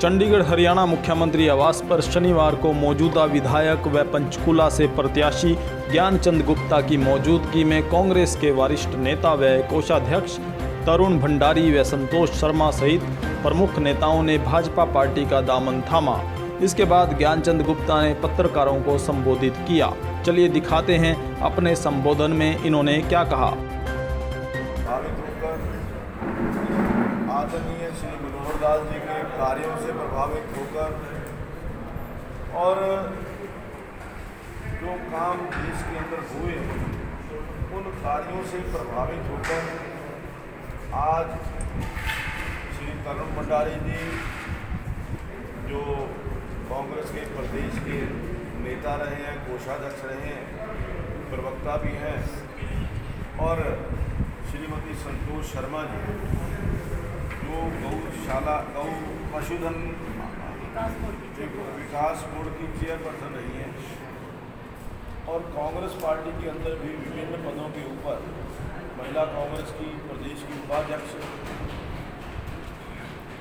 चंडीगढ़, हरियाणा मुख्यमंत्री आवास पर शनिवार को मौजूदा विधायक व पंचकुला से प्रत्याशी ज्ञानचंद गुप्ता की मौजूदगी में कांग्रेस के वरिष्ठ नेता व कोषाध्यक्ष तरुण भंडारी व संतोष शर्मा सहित प्रमुख नेताओं ने भाजपा पार्टी का दामन थामा। इसके बाद ज्ञानचंद गुप्ता ने पत्रकारों को संबोधित किया। चलिए दिखाते हैं अपने संबोधन में इन्होंने क्या कहा। आदरणीय श्री मनोहर दास जी के कार्यों से प्रभावित होकर और जो काम देश के अंदर हुए उन कार्यों से प्रभावित होकर आज श्री तरुण भंडारी जी, जो कांग्रेस के प्रदेश के नेता रहे हैं, कोषाध्यक्ष रहे हैं, प्रवक्ता भी हैं, और श्रीमती संतोष शर्मा जी जो गौशाला, गौ पशुधन विकास बोर्ड की चेयरपर्सन रही हैं। और कांग्रेस पार्टी के अंदर भी विभिन्न पदों के ऊपर महिला कांग्रेस की, प्रदेश की उपाध्यक्ष,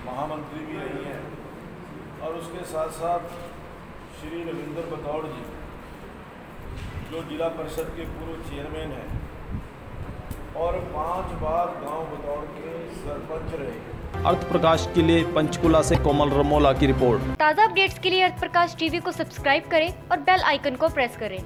महामंत्री भी रही हैं। और उसके साथ साथ श्री रविंद्र बतौड़ जी, जो जिला परिषद के पूर्व चेयरमैन हैं, और पाँच बार गाँव बतौड़ के सरपंच रहे। अर्थ प्रकाश के लिए पंचकुला से कोमल रमोला की रिपोर्ट। ताज़ा अपडेट्स के लिए अर्थ प्रकाश टीवी को सब्सक्राइब करें और बेल आइकन को प्रेस करें।